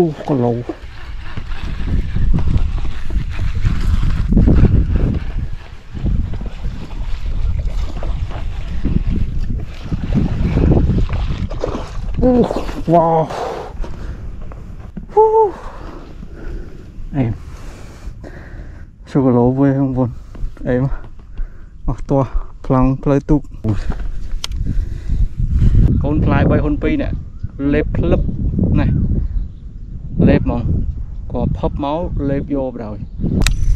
អូគីឡូអូវ៉ាអូអេមសូគីឡូវិញបងប្អូនអេមអស់តោះប្លង់ផ្លូវទូកកូនផ្លាយ3ហ៊ុន2នេះលេបភ្លឹបណែលេបហ្មងគាត់ផឹបមកលេបយកបណ្ដោយ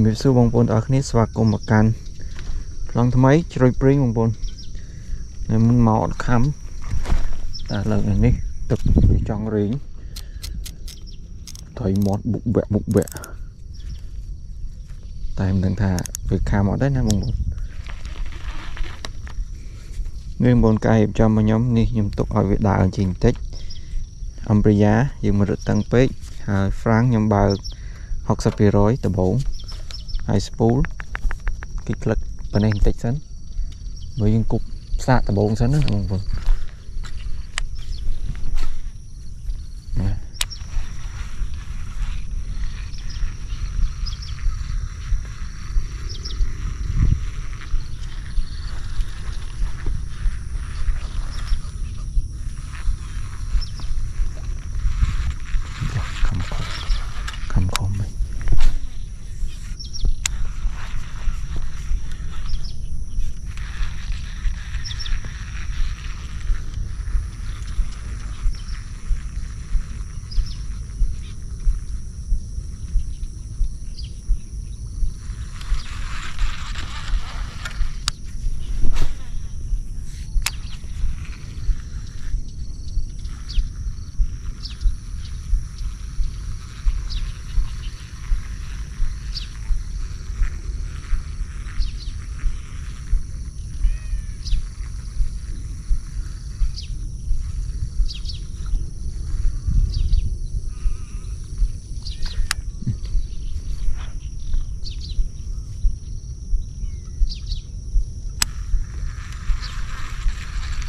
ជំរាបសួរបងប្អូនទាំងអស់គ្នាស្វាគមន៍មកកាន់ប្លង់ថ្មីជ្រោយព្រីងបងប្អូននៅមុនមកអត់ខំតែលើកនេះទឹកវាចង់រែងត្រីមាត់បុកបាក់បុកបាក់តែមិនដឹងថាវាខំអត់ដែរណាបងប្អូននេះបងប្អូនកាយរៀបចំមកខ្ញុំនេះខ្ញុំទុកឲ្យវាដើរជាងបន្តិចអំប្រិយាយើងមករត់តឹងពេកហើយហ្វ្រាំងខ្ញុំបើក60%ដំបូង ហើយស្ពូលគេក្លឹកប៉ុណ្ណេះបន្តិចសិនមើលយើងគប់សាកដំបងសិនណាបងប្អូន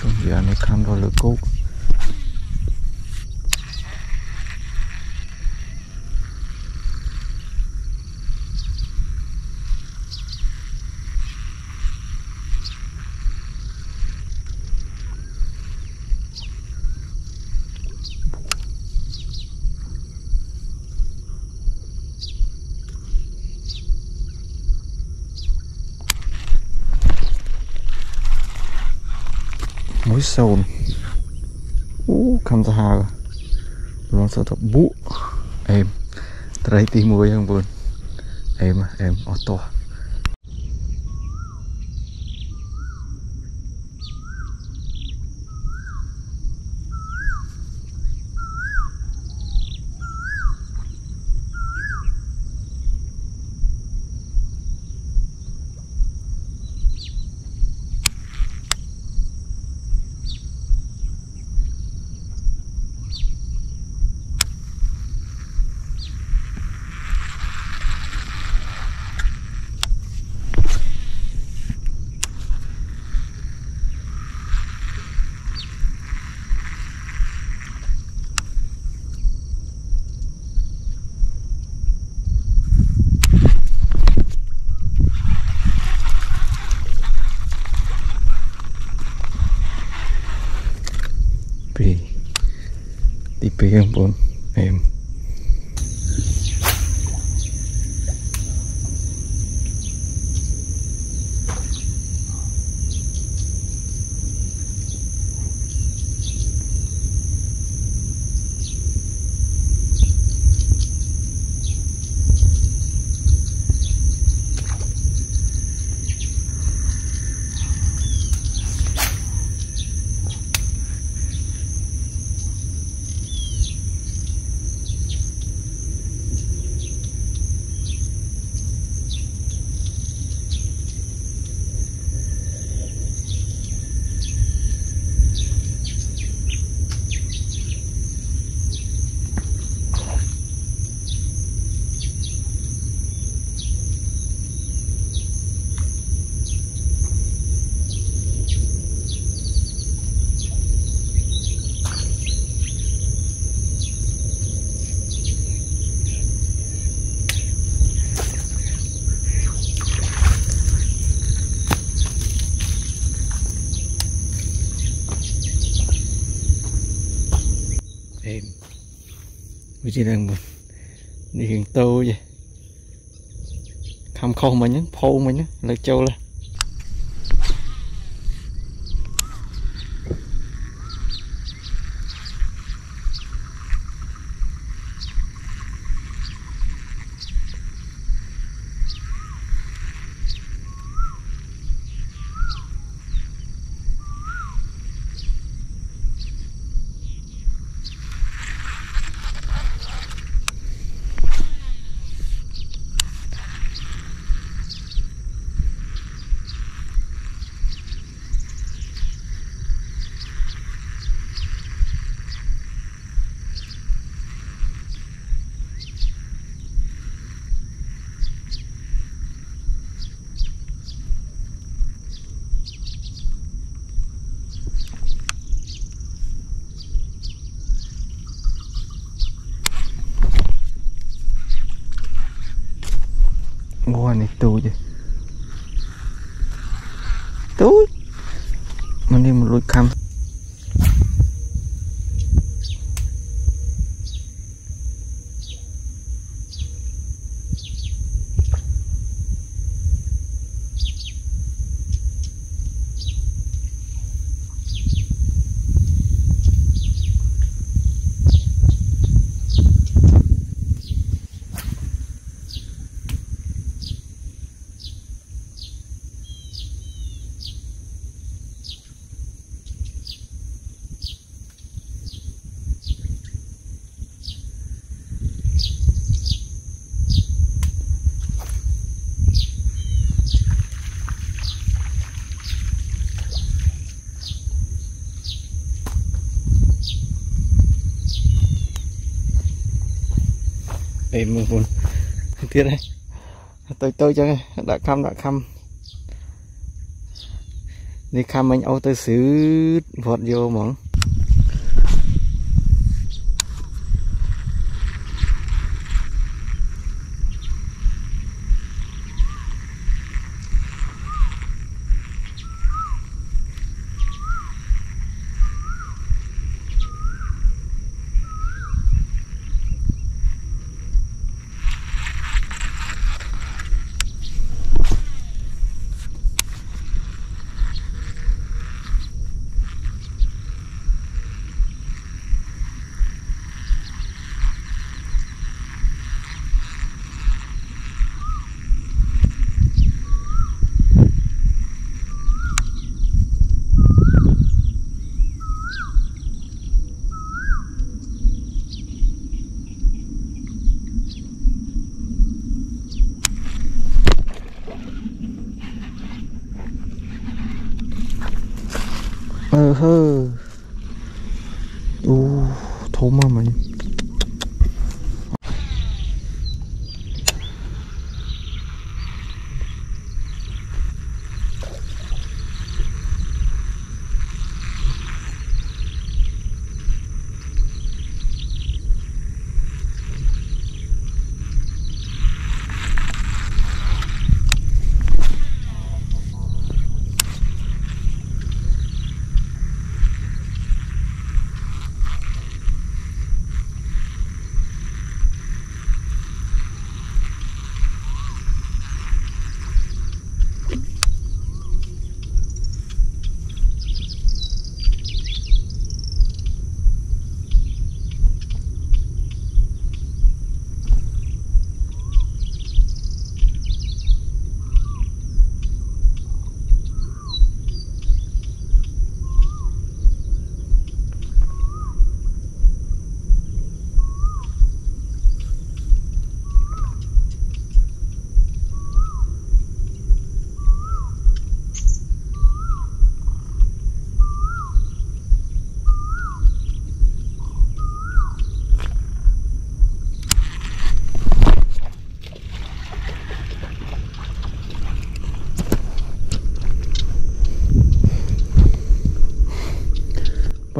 终于还没看到了沟。Cốc Mũi sồn Ú, cầm ra hà Luôn sợ thật bụ Em ត្រីទី1ហ្នឹងបង អេមអេមអត់តោះពីបង ប្អូនអេមអេមវិធីហ្នឹងបងនេះរឿងតូចឯងខំខុសមិញហ្នឹងផោមិញហ្នឹង លើកចូលហើយ Ủa này tui chứ Tui Mình đi một lối khăm Ê mừng buồn Tiết đây Tôi tôi cho nghe Đã khăm đã khăm Đi khăm anh ô tôi xứ Vọt vô mỏng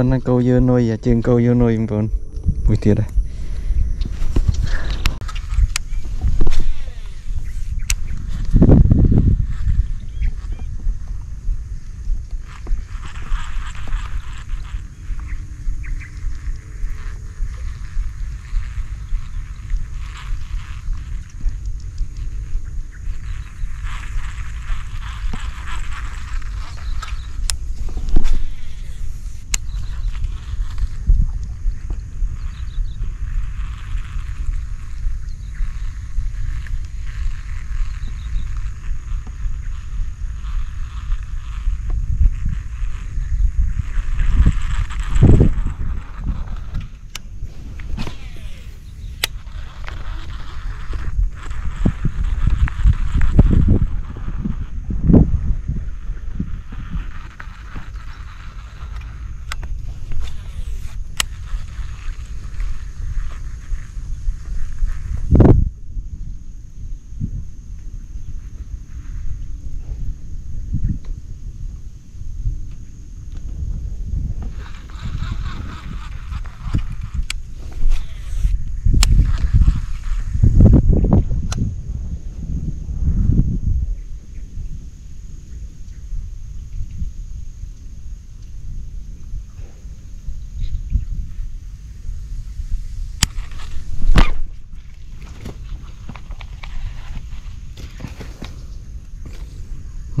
ប៉ុណ្ណាគោយើនុយអាជើងគោយើនុយបងប្អូនមួយទៀតហើយ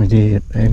មួយទៀតអេ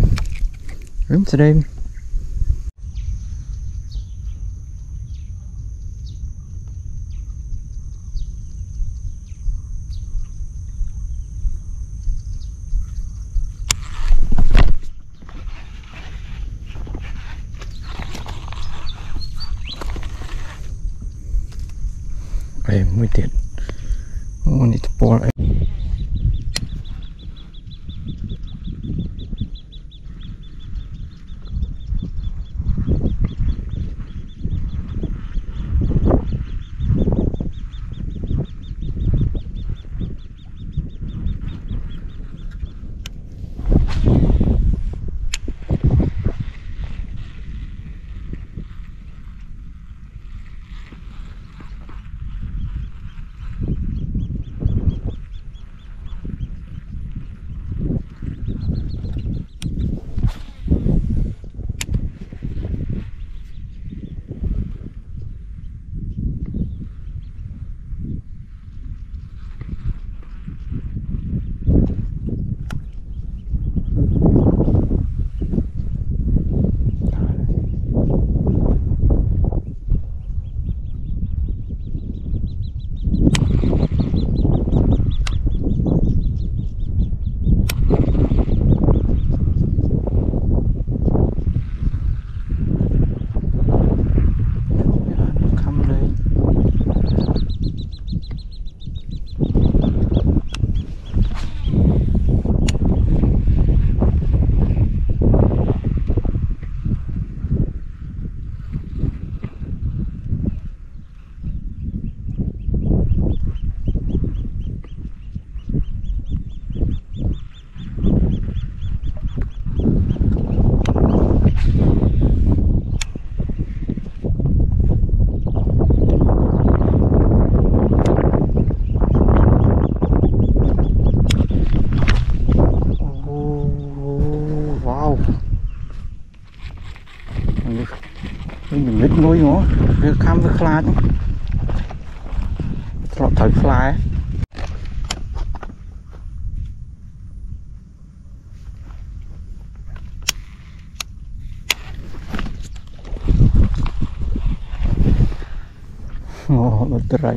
ត់ត្រី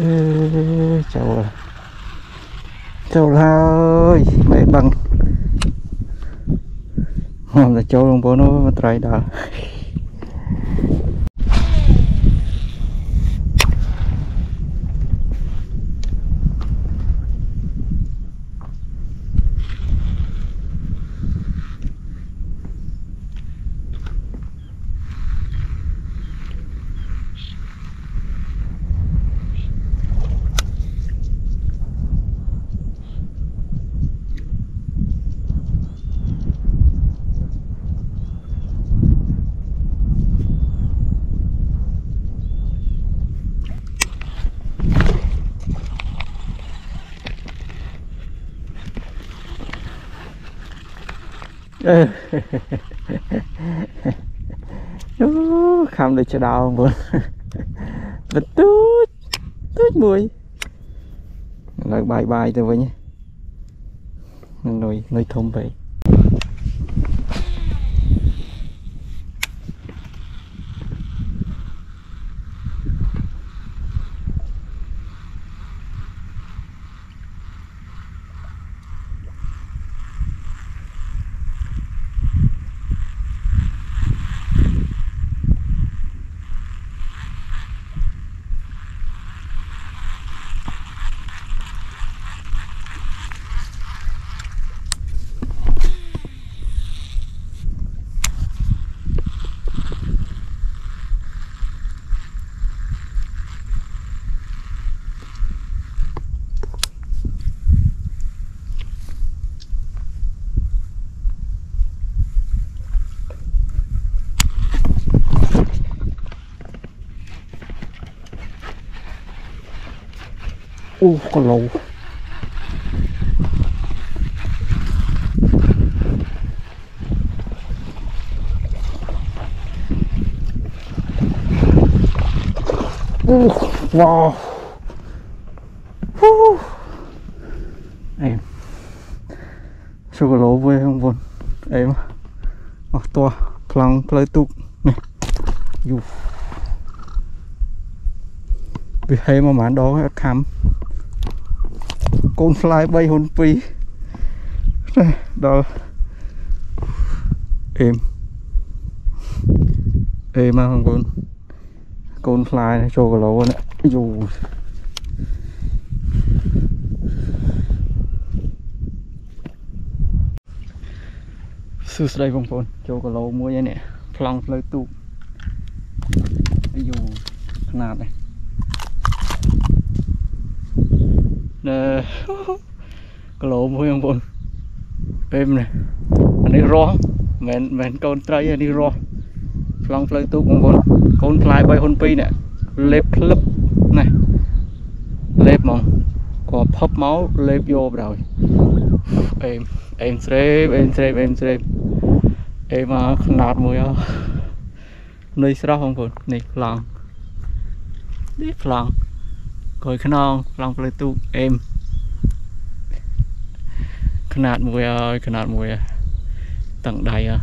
អឺចូលចូលហើយបែបឹងមកតែចូលបងប្អូនអូយត្រីដល់ អឺអូខំដូចឆ្ដោបងប្អូនបន្ទូចទូចមួយឥឡូវបាយបាយទៅវិញនឹងនុយនុយធំពេក ô có lâu ô wow Woo. em sô cô lỗ với không vốn em à to plong plei tục nè dù វាហេមកប្រហែលដងអត់ខំ កូនផ្លែ3ហ៊ុន2ណាដល់អេមអេមកបងប្អូនកូនផ្លែចូលគីឡូណាយូសួស្តីបងប្អូនចូលគីឡូមួយហើយនេះប្លង់ផ្លូវទូកយូខ្នាតនេះ នេះណែគីឡូមួយបងប្អូនពេលនេះអានេះរស់មិនមែនកូនត្រីអានេះរស់ប្លង់ផ្លូវទូកបងប្អូនកូនផ្លែ3ហ៊ុន2នេះលេបភ្លឹបណាលេបហ្មងគាត់ផឹបមកលេបយកបណ្ដោយអេមអេមស្រេបអេមស្រេបអេមស្រេបអេមកខ្នាតមួយអនុយស្រស់បងប្អូននេះប្លង់នេះប្លង់ ក្រោយខ្នងប្លង់ផ្លូវទូកអេមຂະຫນາດមួយហើយຂະຫນາດមួយតឹងដៃហ៎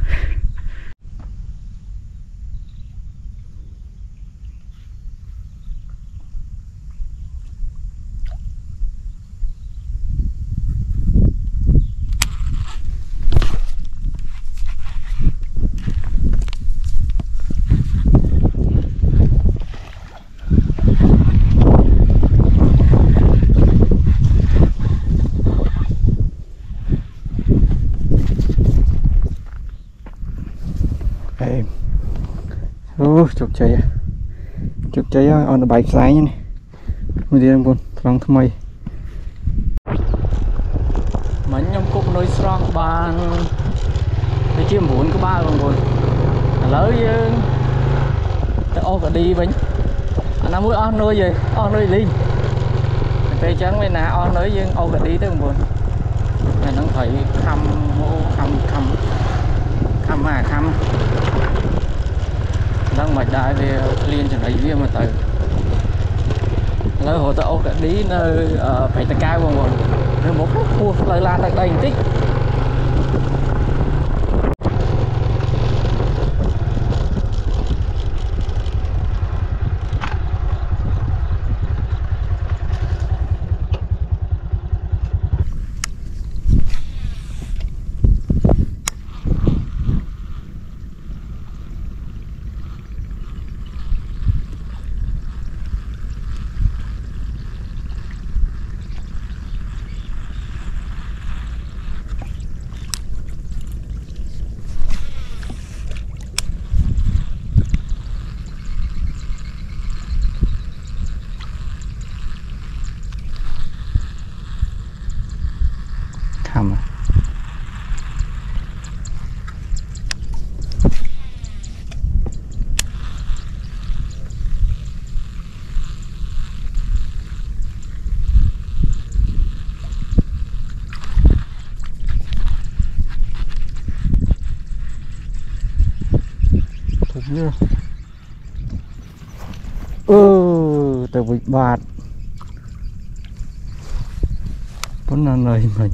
ô chụp chạy à chụp chạy on the bike side nhé មួយទៀតបងប្អូនត្រង់ថ្មីមិញខ្ញុំគុកនុយស្រស់បានដូចជា9ក្បាលបងប្អូនឥឡូវយើងទៅអូកាឌីវិញអាណាមួយអស់នុយហើយអស់នុយលីងពេលអញ្ចឹងវាណាអស់នុយយើងអូកាឌីទៅបងប្អូនអាហ្នឹងត្រូវខំមកខំខំខំមកខំ ដឹងមិនដែរវាក្លៀនចំណៃវាមកទៅឥឡូវរត់ទៅអូកាឌីនៅព្រៃតកៅបងប្អូននៅមុខពោះផ្លូវឡានទឹកដីបន្តិច អឺទៅវិបាតប៉ុណ្ណាណៃមិញ